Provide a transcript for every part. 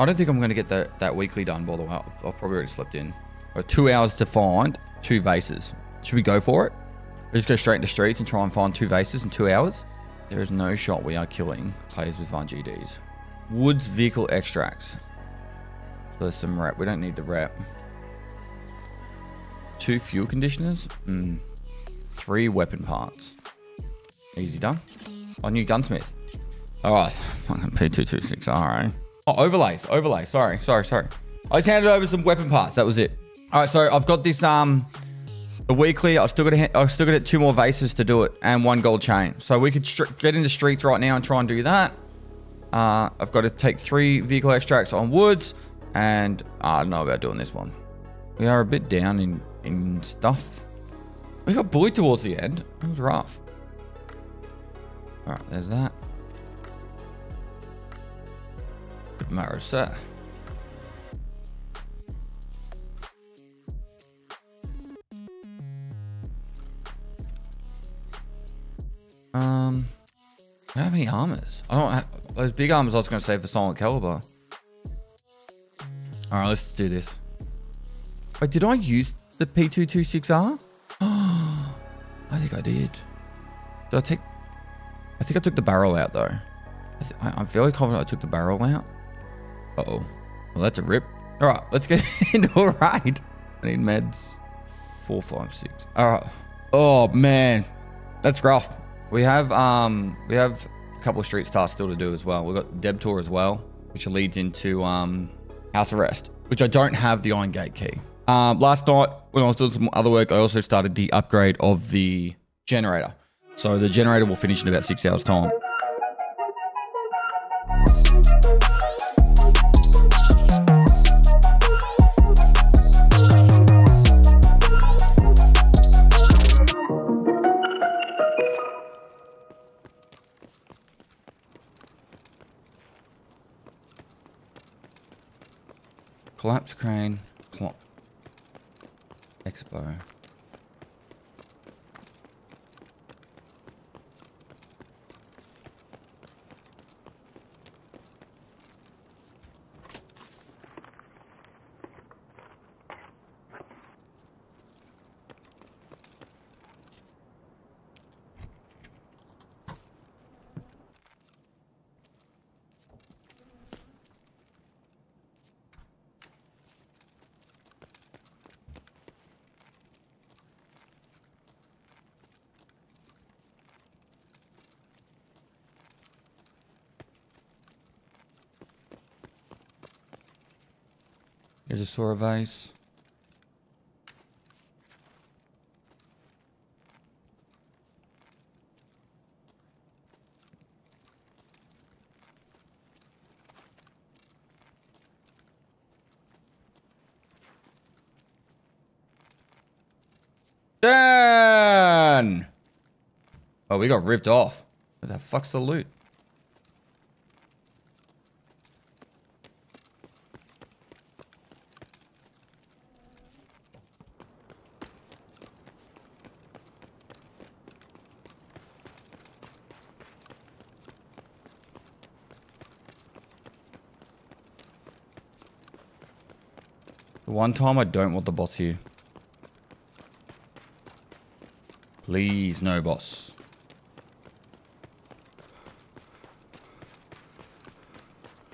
I don't think I'm going to get that, that weekly done, by the way. I've probably already slept in. Got two hours to find two vases. Should we go for it? We just go straight into streets and try and find two vases in two hours? There is no shot we are killing players with Von GDs. Woods vehicle extracts. There's some rep. We don't need the rep. Two fuel conditioners. Mm. Three weapon parts. Easy done. Oh, new gunsmith. All right. Fucking P226. All right. Oh, overlays. Overlays. Sorry. Sorry. Sorry. I just handed over some weapon parts. That was it. All right. So I've got this, um, the weekly. I've still got to, I've still got two more vases to do it and one gold chain. So we could get into streets right now and try and do that. Uh, I've got to take three vehicle extracts on woods and I don't know about doing this one. We are a bit down in, in stuff. We got bullied towards the end. It was rough. All right, there's that. Good. Um, I don't have any armors. I don't have those big armors. I was going to save for Silent Caliber. All right, let's do this. Wait, did I use the P226R? I think I did. Did I take... I think I took the barrel out, though. I am fairly confident I took the barrel out. Uh-oh. Well, that's a rip. All right, let's get into a ride. I need meds. Four, five, six. All right. Oh, man. That's rough. We have um we have a couple of street stars still to do as well. We've got Debtor as well, which leads into um House Arrest, which I don't have the Iron Gate key. Um, last night, when I was doing some other work, I also started the upgrade of the generator. So the generator will finish in about six hours' time. Collapse crane. Expo. Sora Vice. Dan! Oh, we got ripped off. What the fuck's the loot? One time I don't want the boss here. Please, no boss.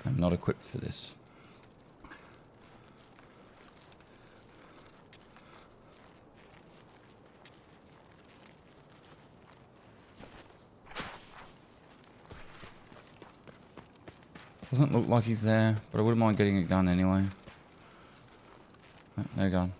I'm not equipped for this. Doesn't look like he's there, but I wouldn't mind getting a gun anyway. They're gone.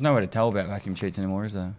There's no way to tell about vacuum cheats anymore, is there?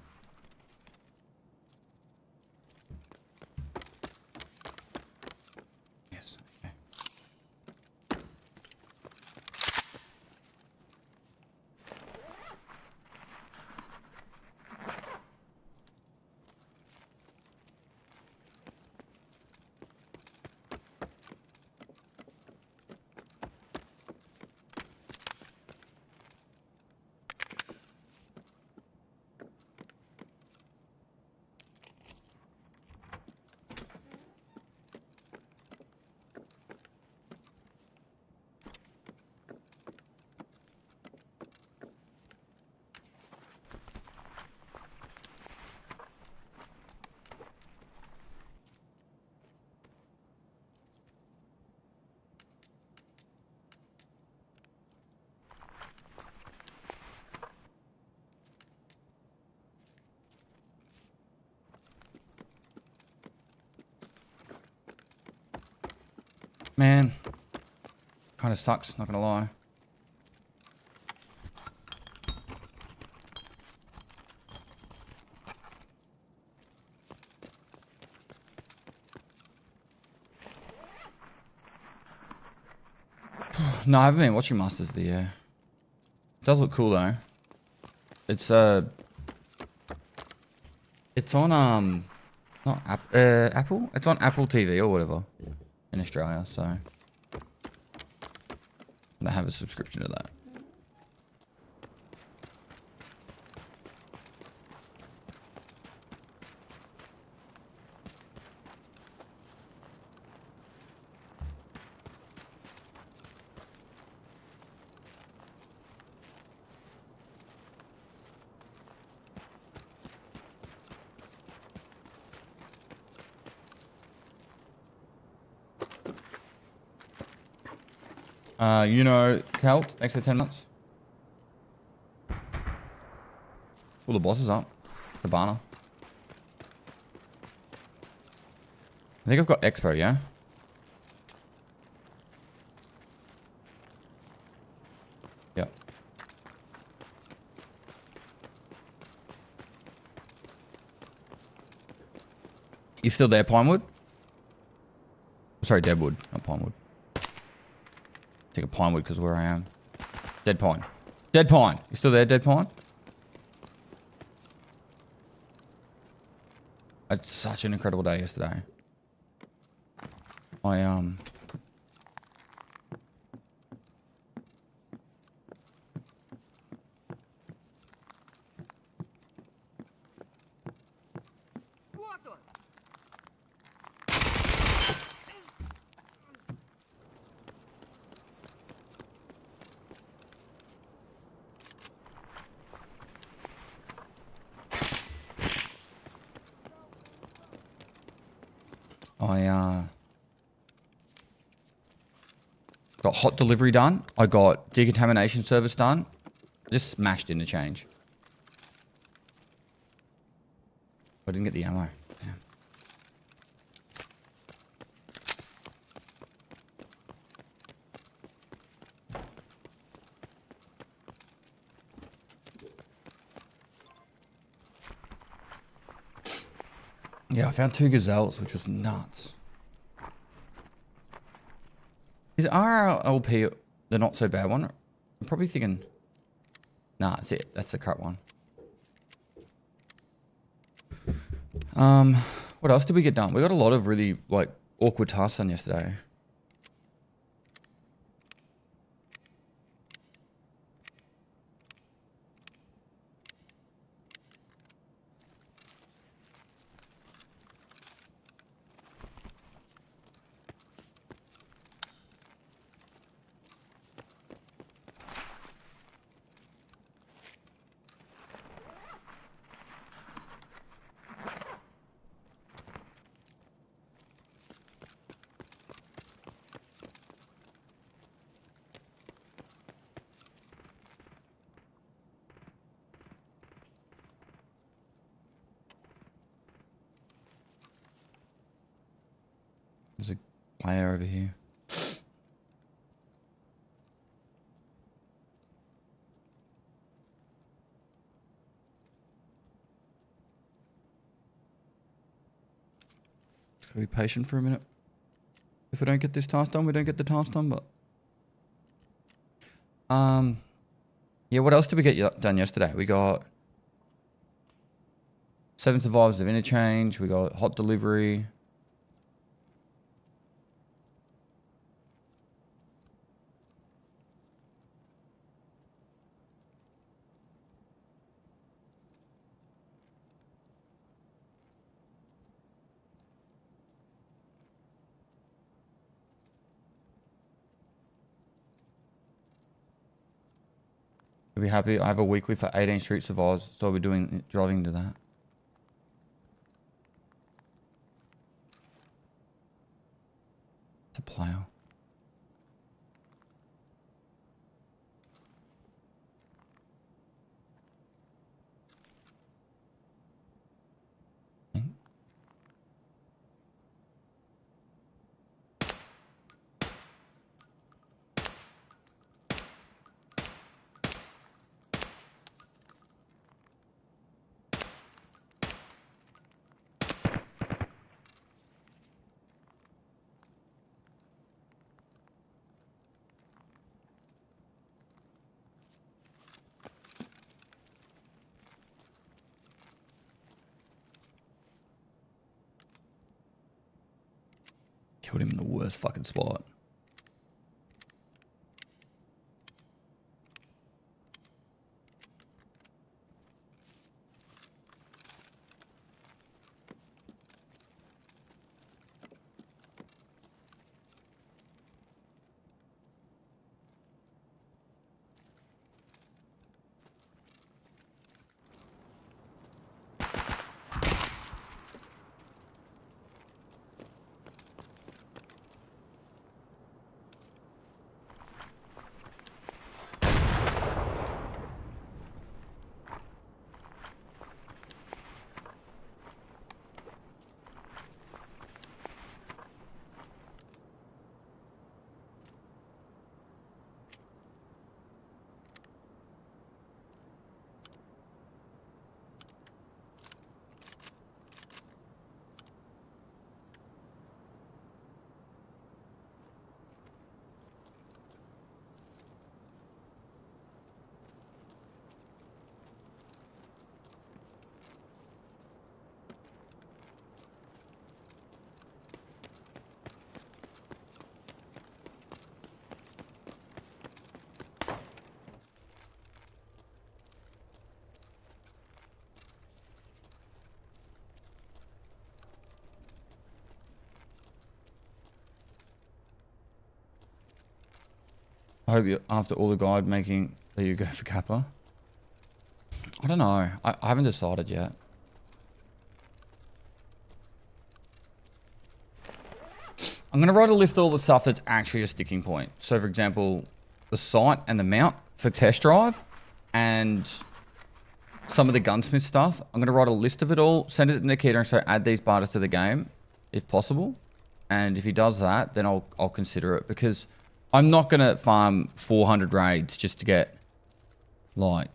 Man, kind of sucks, not gonna lie. no, I haven't been watching Masters of the Air. It does look cool though. It's uh It's on um not App, uh, Apple? It's on Apple TV or whatever Australia, so I have a subscription to that. Uh, you know, Celt, extra 10 months. All the boss is up. The banner. I think I've got Expo, yeah? Yep. You still there, Pinewood? Sorry, Deadwood, not Pinewood. Take a pine wood because where I am. Dead Pine. Dead Pine. You still there, Dead Pine? It's such an incredible day yesterday. I, um... I uh, got hot delivery done. I got decontamination service done. Just smashed interchange. I didn't get the ammo. Yeah. Yeah, I found two gazelles, which was nuts. Is RLP the not so bad one? I'm probably thinking, nah, that's it. That's the crap one. Um, what else did we get done? We got a lot of really like awkward tasks done yesterday. There's a player over here. Gotta be patient for a minute. If we don't get this task done, we don't get the task done, but... Um... Yeah, what else did we get done yesterday? We got... Seven survivors of interchange. We got hot delivery. You'll be happy. I have a weekly for 18 Streets of Survivors, so I'll be doing driving to that. It's a player. Killed him in the worst fucking spot. I hope you, after all the guide making that you go for Kappa. I don't know. I, I haven't decided yet. I'm going to write a list of all the stuff that's actually a sticking point. So, for example, the sight and the mount for test drive and some of the gunsmith stuff. I'm going to write a list of it all, send it to Nikita and say add these barters to the game if possible. And if he does that, then I'll, I'll consider it because I'm not going to farm 400 raids just to get, like,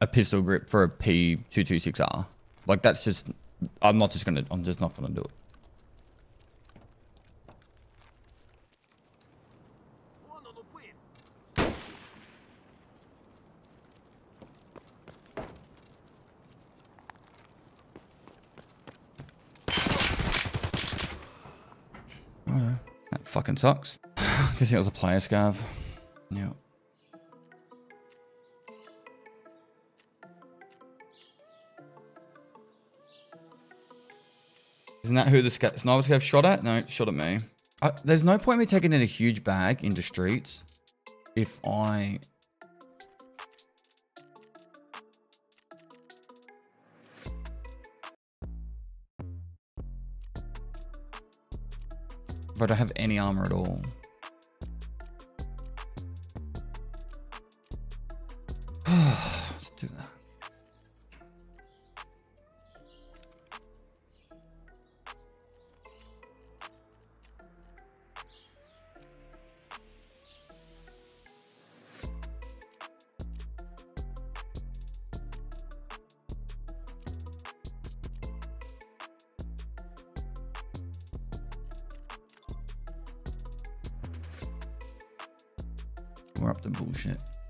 a pistol grip for a P226R. Like, that's just... I'm not just going to... I'm just not going to do it. Fucking sucks. I guess it was a player scav. Yeah. Isn't that who the sniper scav shot at? No, shot at me. I, there's no point me taking in a huge bag into streets if I If I don't have any armor at all.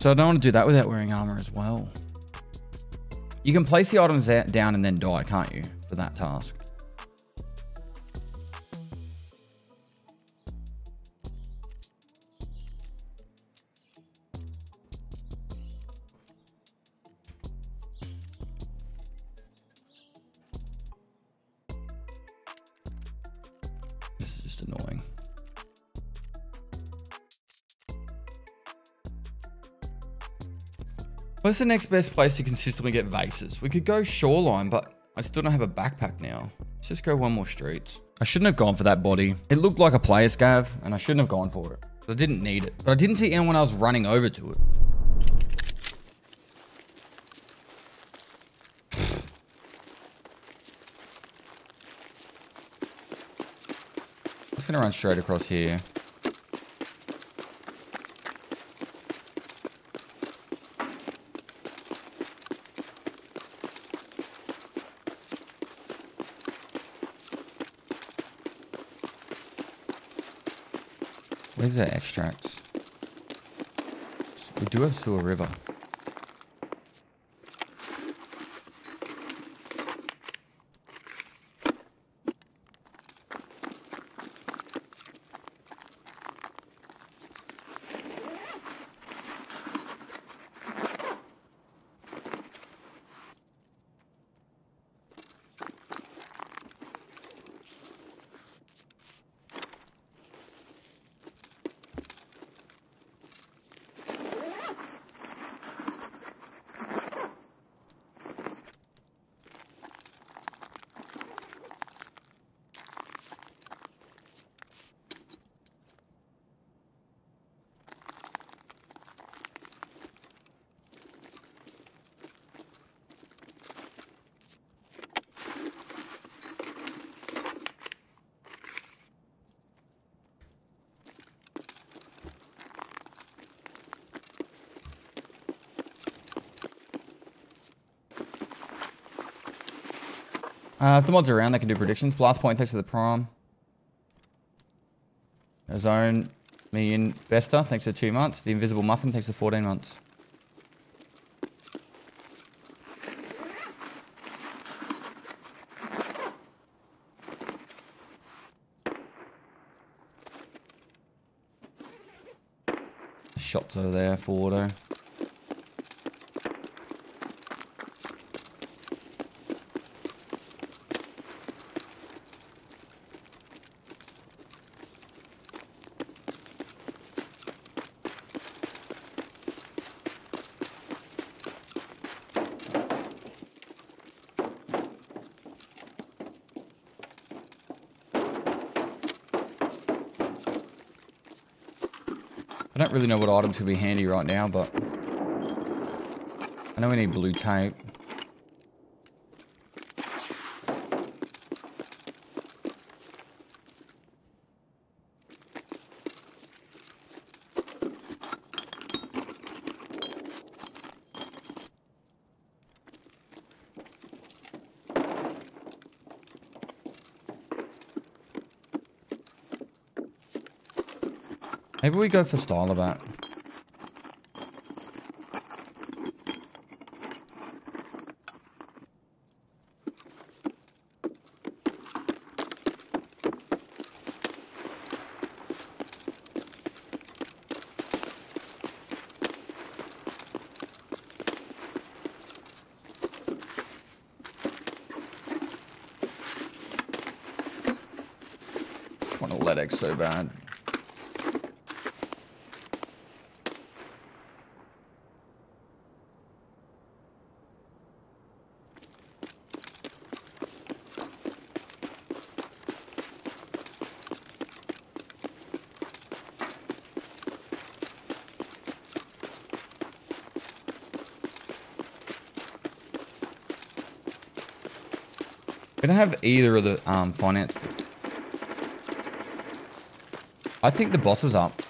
So I don't want to do that without wearing armor as well. You can place the items down and then die, can't you? For that task. What's the next best place to consistently get vases? We could go shoreline, but I still don't have a backpack now. Let's just go one more street. I shouldn't have gone for that body. It looked like a player scav, and I shouldn't have gone for it. I didn't need it. But I didn't see anyone else running over to it. I'm just gonna run straight across here. Where's the extracts? We do have Sewer River. Uh, if the mods around, they can do predictions. Blast point thanks to the prime. Zone me in Bester, thanks for two months. The Invisible Muffin, thanks for 14 months. Shots over there for. I don't really know what items could be handy right now, but I know we need blue tape. Maybe we go for style about. Want to let X so bad. We don't have either of the um, finance. I think the boss is up.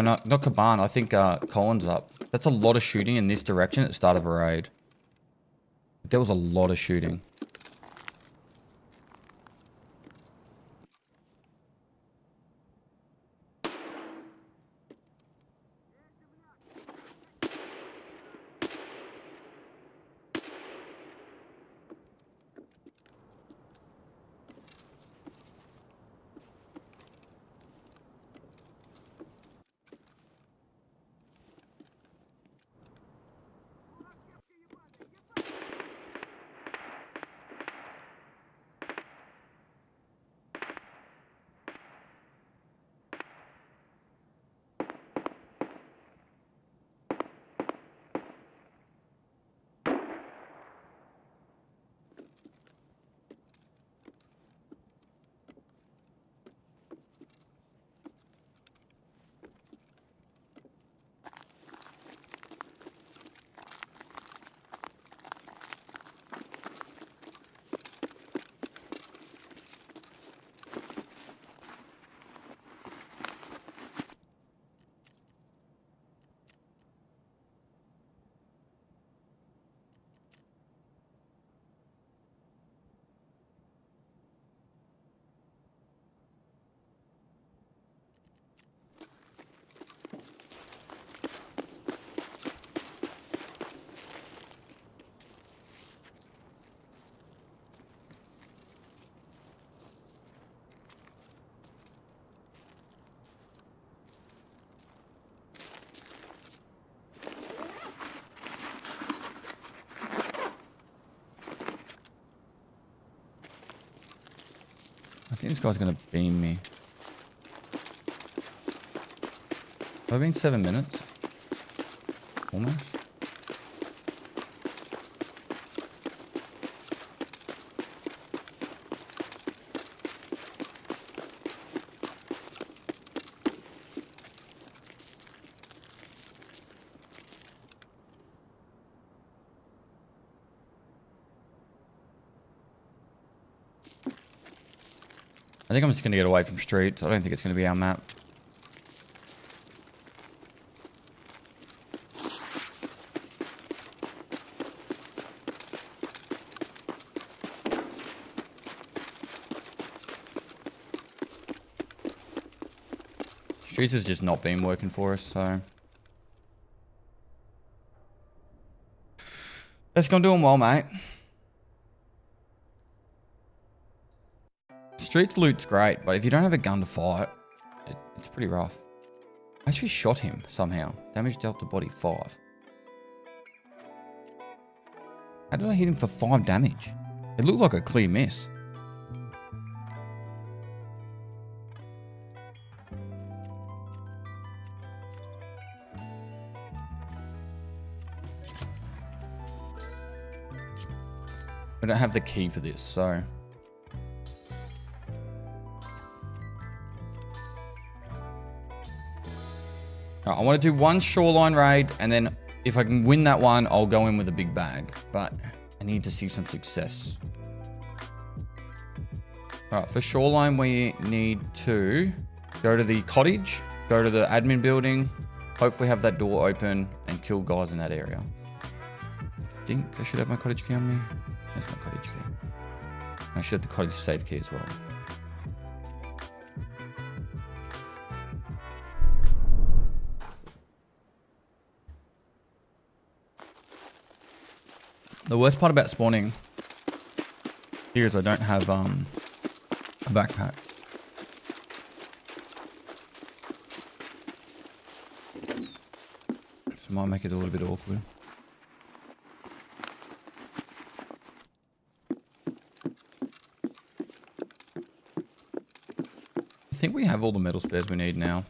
No, not not Kaban. I think uh, Colin's up. That's a lot of shooting in this direction at the start of a raid. There was a lot of shooting. This guy's gonna beam me. Have I been seven minutes? Almost. I think I'm just going to get away from streets. I don't think it's going to be our map. Streets has just not been working for us, so... It's gonna do them well, mate. Streets loot's great, but if you don't have a gun to fight, it, it's pretty rough. I actually shot him somehow. Damage dealt to body 5. How did I hit him for 5 damage? It looked like a clear miss. I don't have the key for this, so... I want to do one shoreline raid, and then if I can win that one, I'll go in with a big bag. But I need to see some success. All right, for shoreline, we need to go to the cottage, go to the admin building, hopefully have that door open, and kill guys in that area. I think I should have my cottage key on me. There's my cottage key. I should have the cottage safe key as well. The worst part about spawning here is I don't have um, a backpack. So might make it a little bit awkward. I think we have all the metal spares we need now.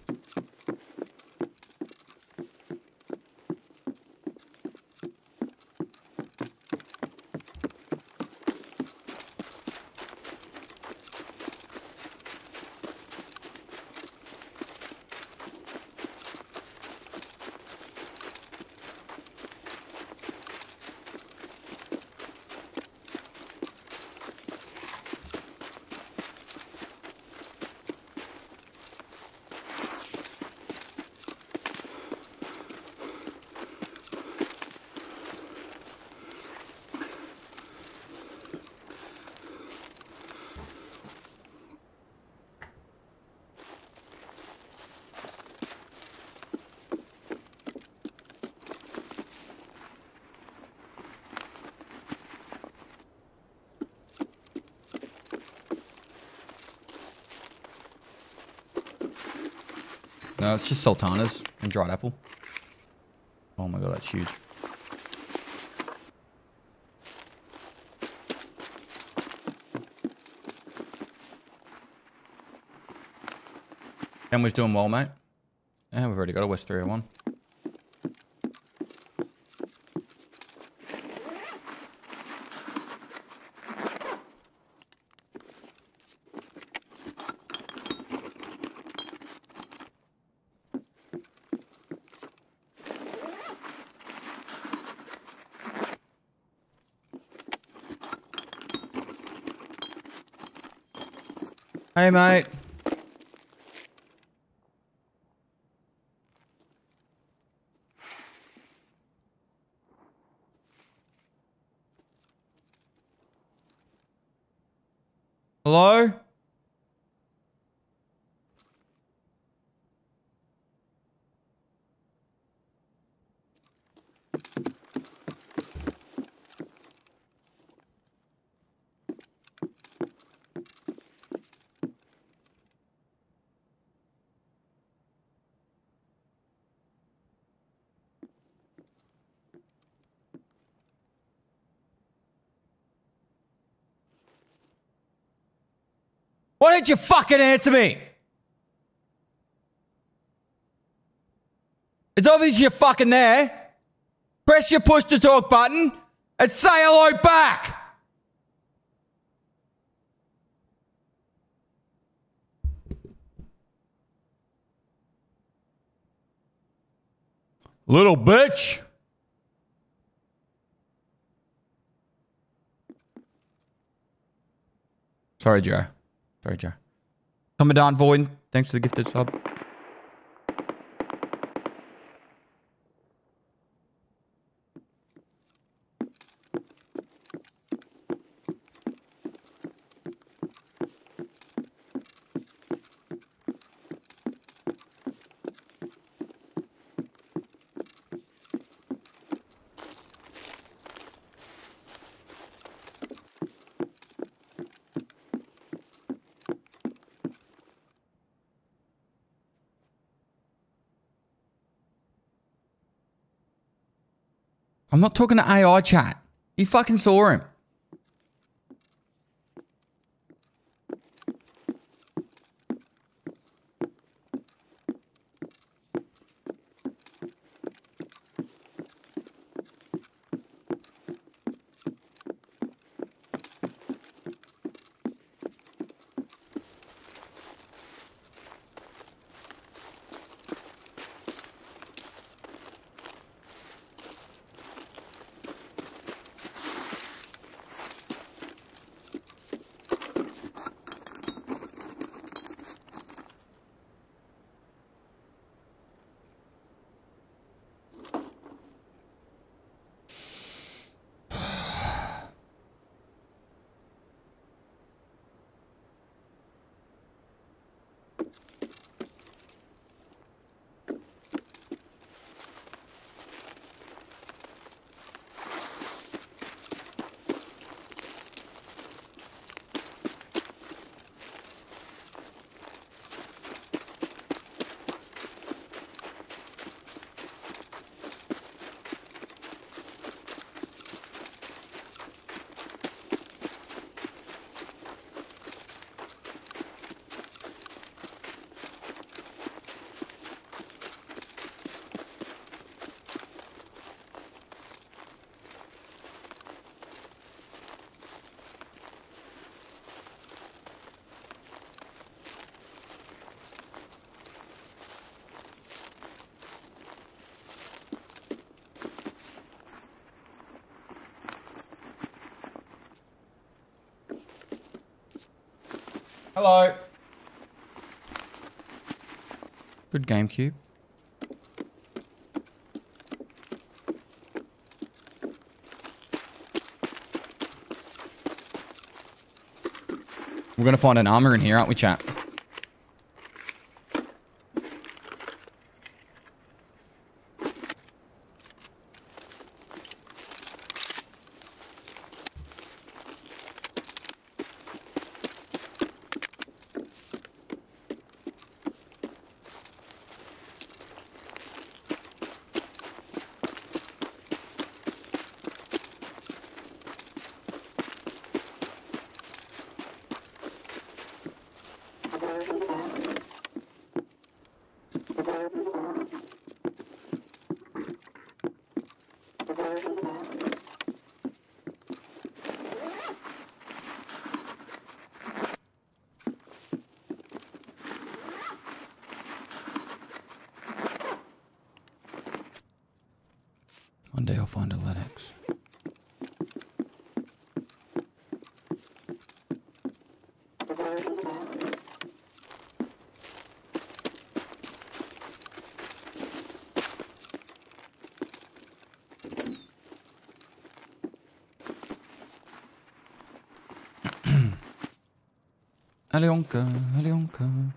No, it's just sultanas and dried apple. Oh my god, that's huge. Family's doing well, mate. Yeah, we've already got a West 301. Hey, mate. Hello? Why didn't you fucking answer me? It's obvious you're fucking there. Press your push to talk button and say hello back. Little bitch. Sorry, Joe. Sorry, Jar. Commandant Void, thanks for the gifted sub. I'm not talking to AI chat. You fucking saw him. Hello. Good GameCube. We're gonna find an armor in here, aren't we, chat? Alyonka, Alyonka.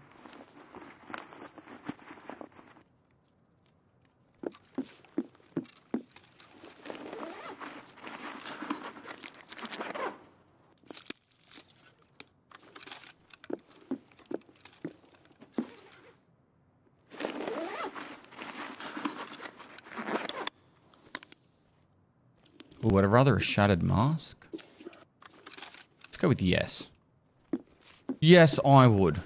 Ooh, I'd rather a shattered mask. Let's go with yes. Yes, I would.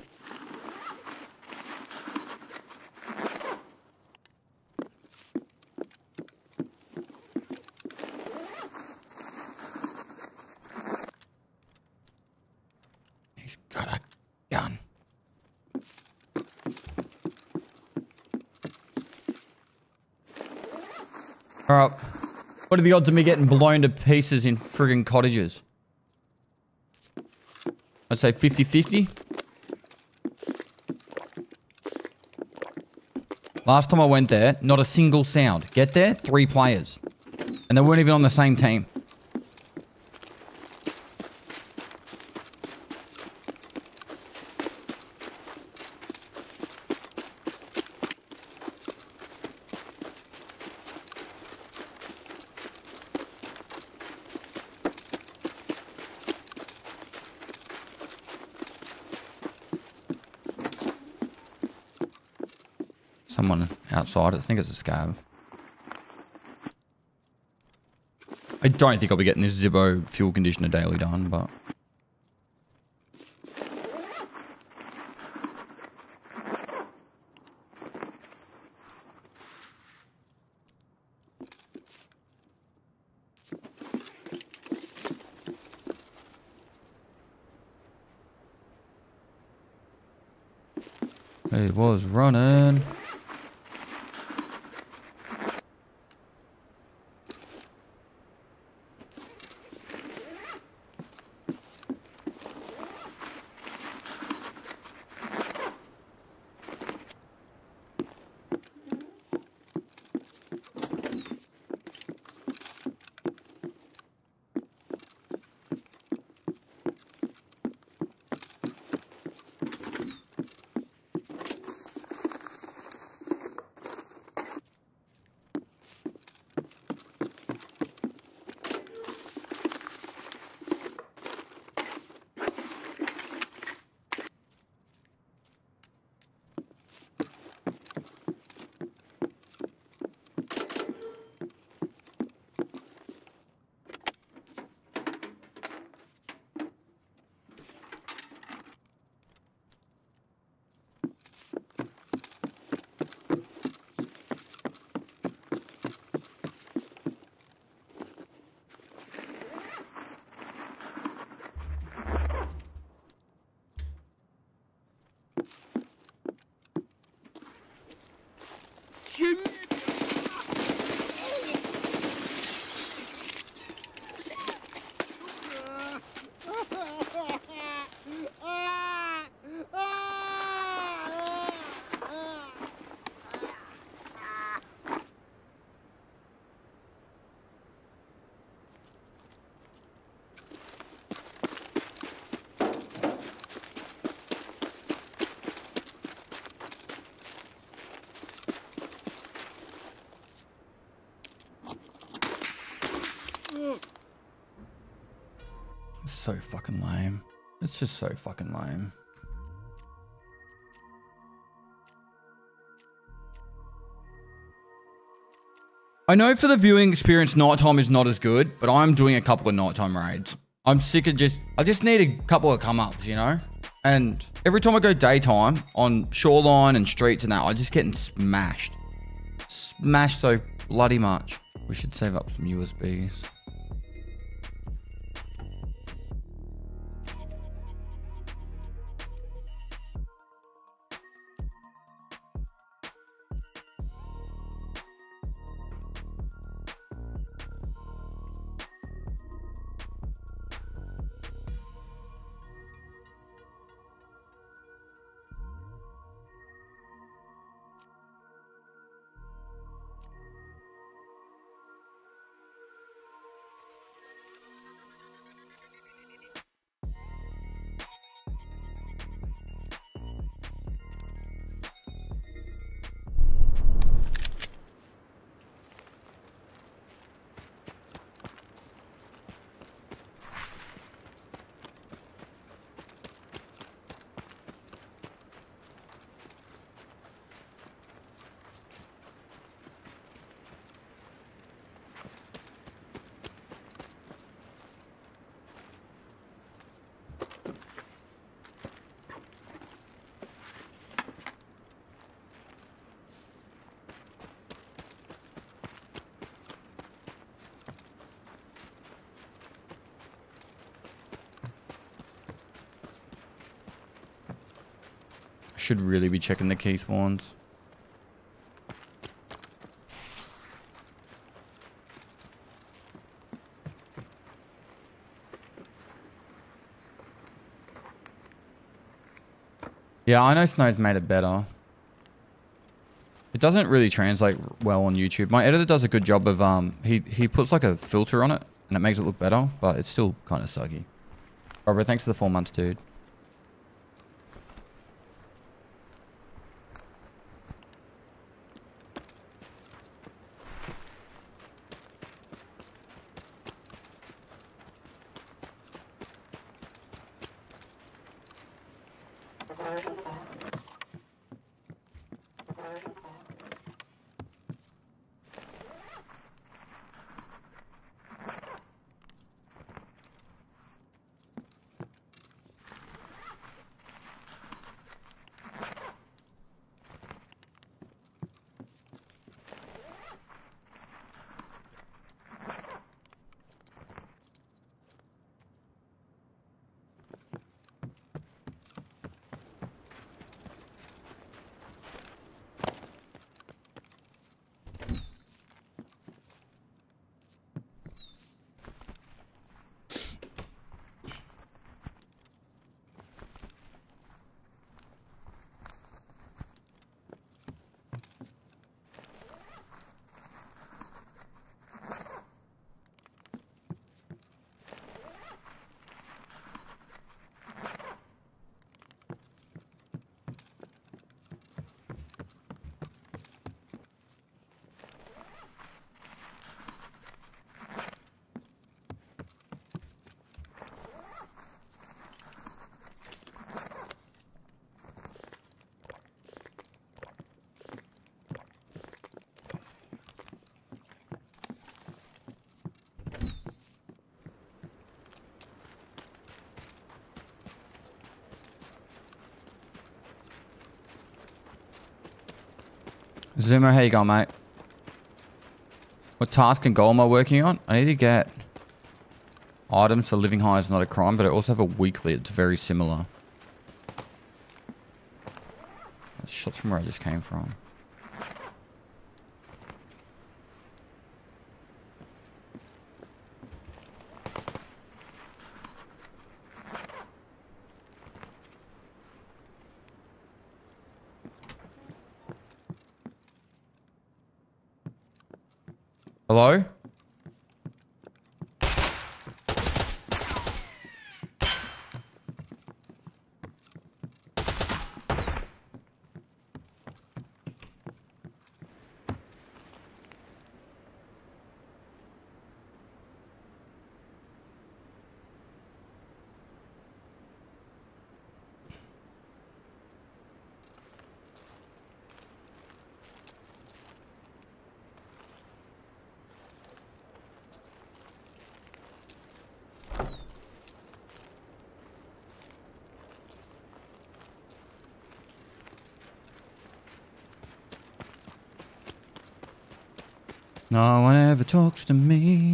He's got a gun. Alright. What are the odds of me getting blown to pieces in friggin' cottages? I'd say 50-50. Last time I went there, not a single sound. Get there, three players. And they weren't even on the same team. Outside. I think it's a scav. I don't think I'll be getting this Zippo fuel conditioner daily done, but... It was running. So fucking lame. It's just so fucking lame. I know for the viewing experience, nighttime is not as good, but I'm doing a couple of nighttime raids. I'm sick of just, I just need a couple of come ups, you know? And every time I go daytime on shoreline and streets and that, I'm just getting smashed. Smashed so bloody much. We should save up some USBs. Should really be checking the key spawns. Yeah, I know Snow's made it better. It doesn't really translate well on YouTube. My editor does a good job of um he he puts like a filter on it and it makes it look better, but it's still kind of sucky. Robert, thanks for the four months, dude. Zoomer, how you going, mate? What task and goal am I working on? I need to get items for living high is not a crime, but I also have a weekly. It's very similar. Shots from where I just came from. Hello? No one ever talks to me.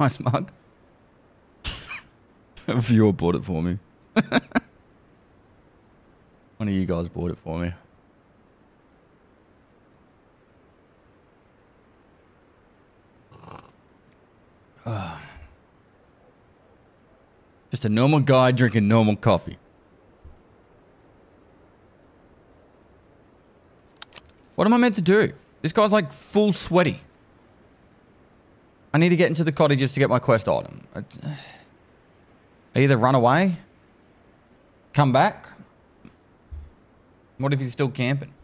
Nice mug. A viewer bought it for me. One of you guys bought it for me. Just a normal guy drinking normal coffee. What am I meant to do? This guy's like full sweaty. I need to get into the cottages to get my quest item. I uh, either run away, come back. What if he's still camping?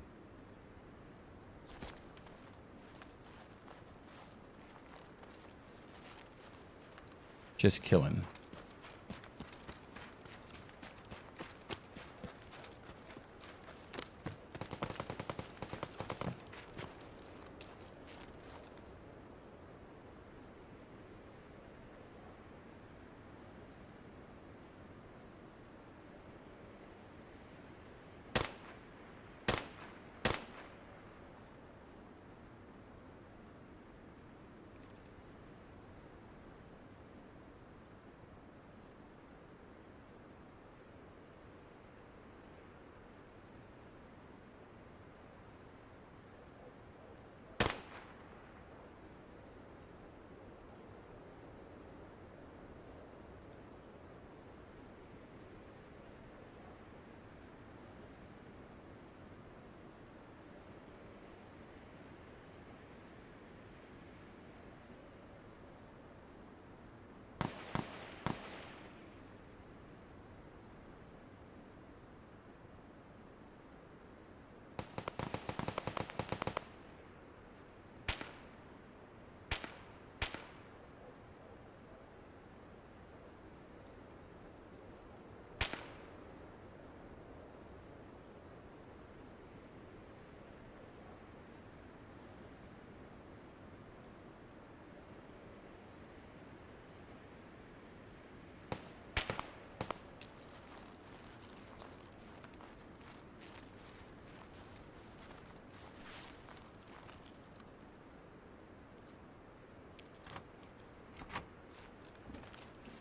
Just kill him.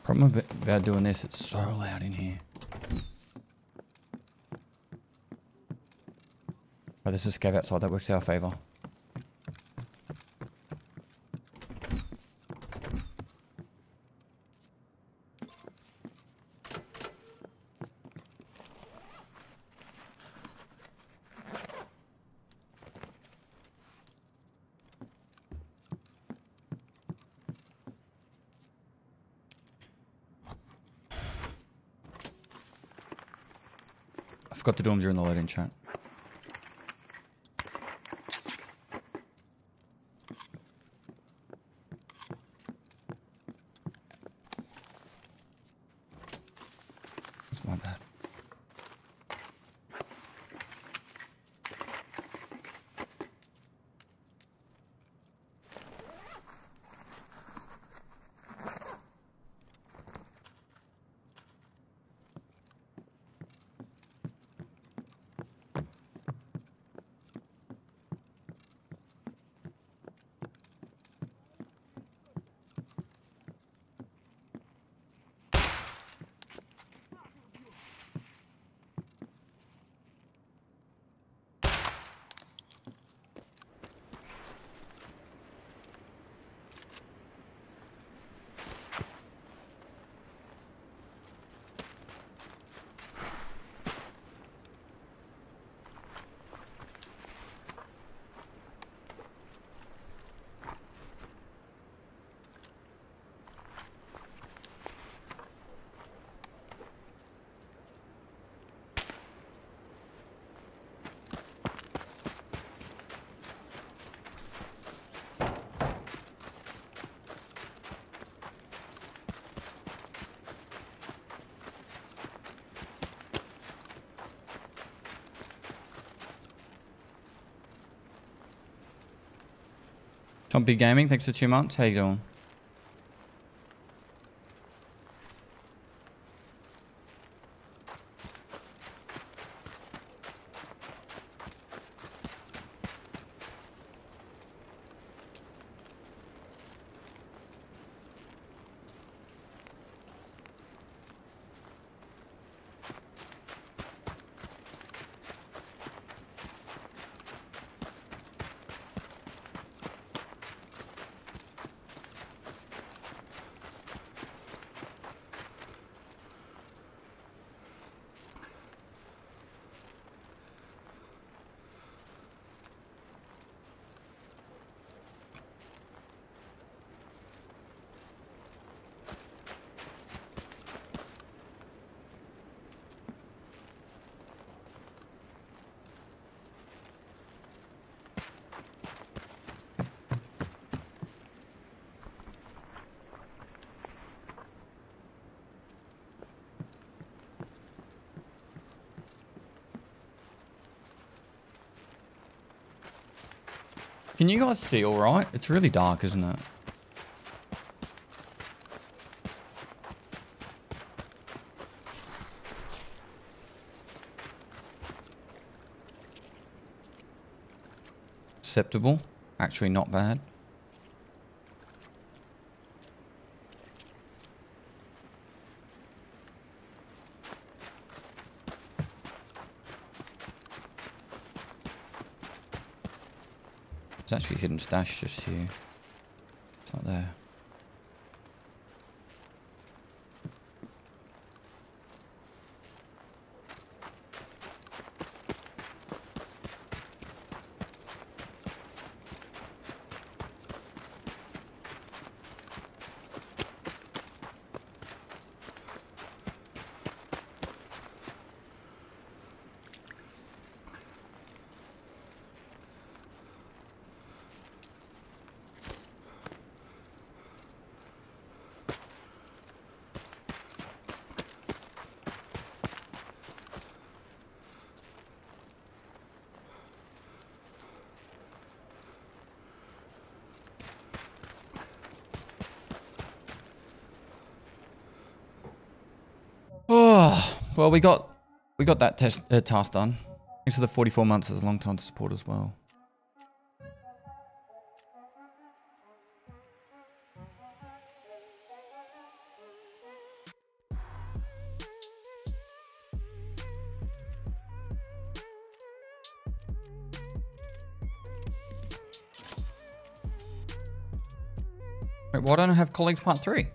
Problem about doing this, it's so loud in here. Oh, there's a scav outside. That works our favour. I forgot to do them during the loading chat. That's my bad. Chompy Gaming, thanks for two months. How you doing? Can you guys see all right? It's really dark, isn't it? Acceptable. Actually not bad. Actually hidden stash just here. It's not there. Well, we got we got that test, uh, task done. Thanks for the 44 months. as a long time to support as well. Wait, why don't I have colleagues part three?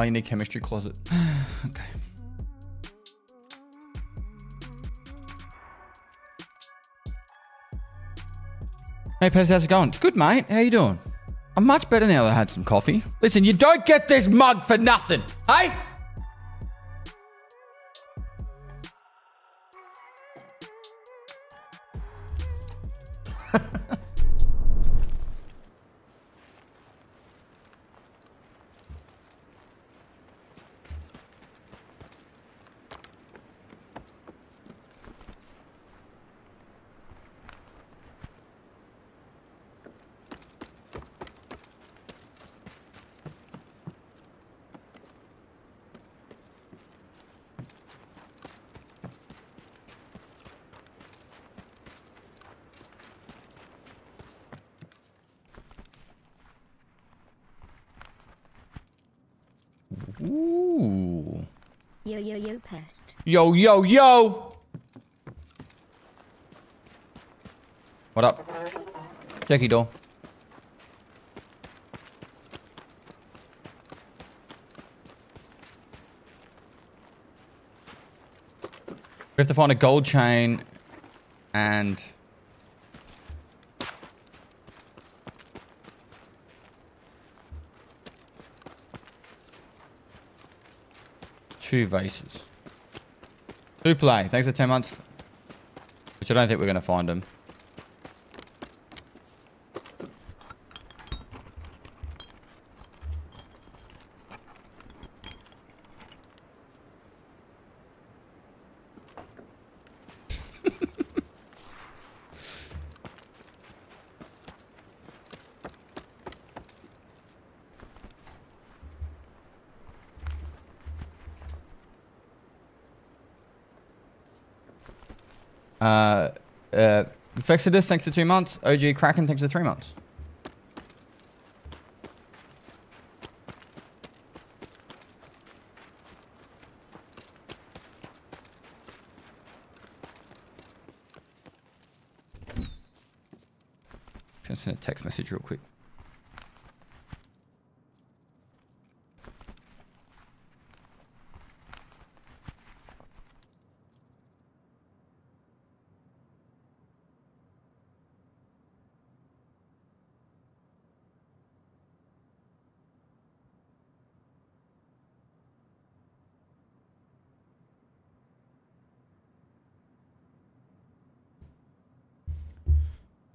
Oh, you need chemistry closet. okay. Hey, Pez, how's it going? It's good, mate. How you doing? I'm much better now that I had some coffee. Listen, you don't get this mug for nothing, hey? Ooh. Yo yo yo pest. Yo, yo, yo! What up? Jackie door. We have to find a gold chain and two vases. Who play? Thanks for 10 months. Which I don't think we're going to find them. Uh, uh, Fexodus, thanks for two months. OG Kraken, thanks for three months. Just send a text message real quick.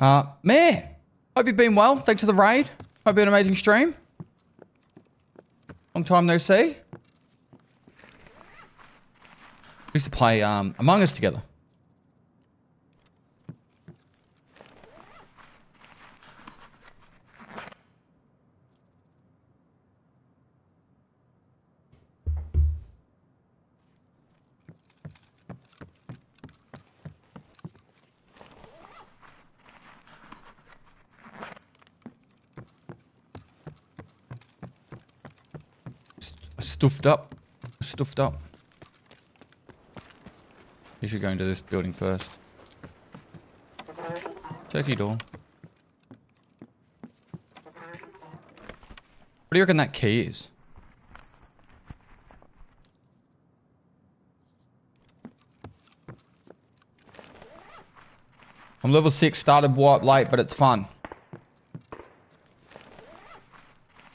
Uh, Meh, hope you've been well. Thanks for the raid. Hope you had an amazing stream. Long time no see. We used to play um, Among Us together. Stuffed up. Stuffed up. You should go into this building first. Turkey door. What do you reckon that key is? I'm level 6, started wipe late, but it's fun. I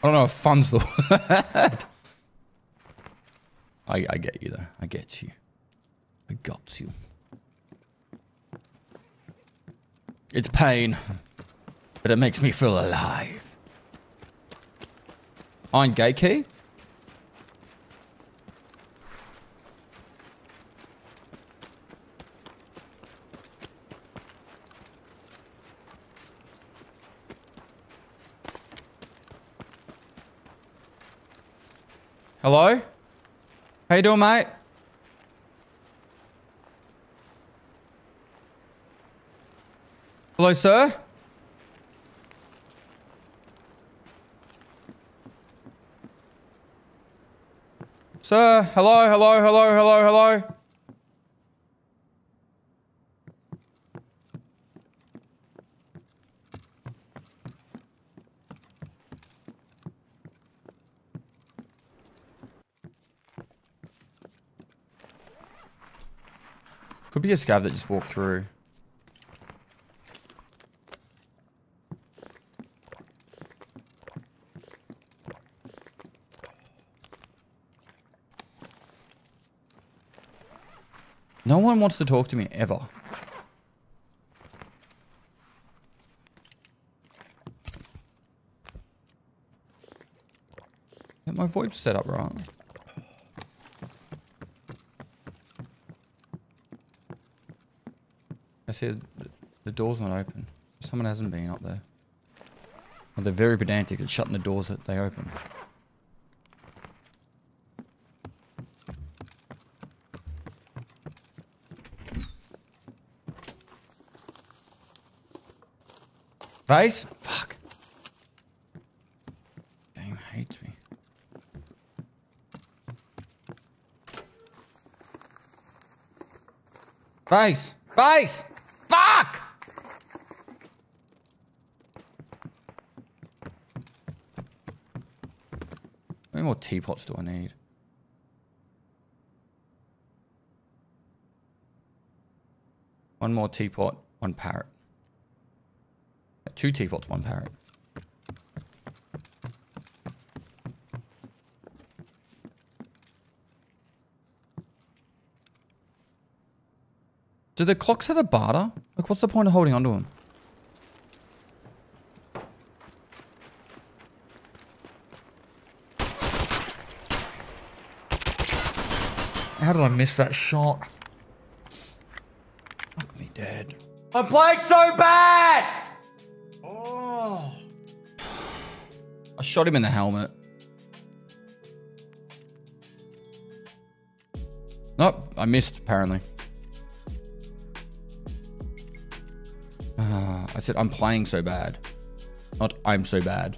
don't know if fun's the word. I, I get you though. I get you. I got you. It's pain, but it makes me feel alive. Iron gate key? Hello? How you doing, mate? Hello, sir? Sir, hello, hello, hello, hello, hello. Could be a scav that just walked through. No one wants to talk to me ever. Get my VoIP set up right. Said the door's not open. Someone hasn't been up there. Well, they're very pedantic at shutting the doors that they open. Vase? Fuck. Game hates me. Vase! Vase! Fuck! Teapots do I need? One more teapot, one parrot. Uh, two teapots, one parrot. Do the clocks have a barter? Like, what's the point of holding onto them? How did I miss that shot? Fuck me dead. I'm playing so bad! Oh. I shot him in the helmet. Nope, I missed apparently. Uh, I said I'm playing so bad. Not I'm so bad.